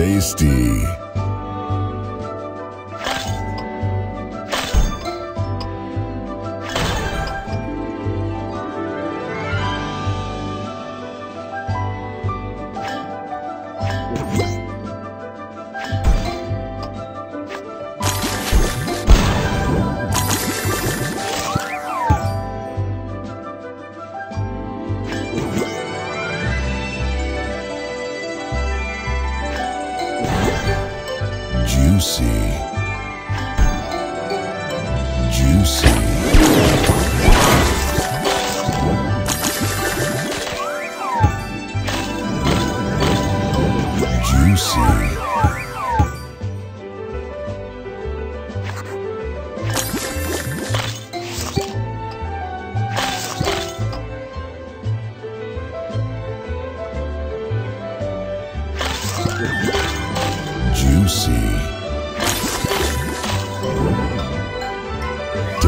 Tasty. Juicy. Juicy. Juicy. Juicy.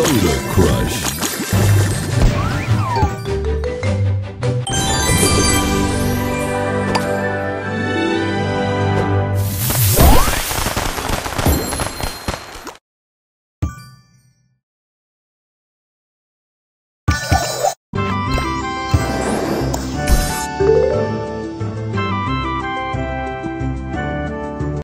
Soda Crush.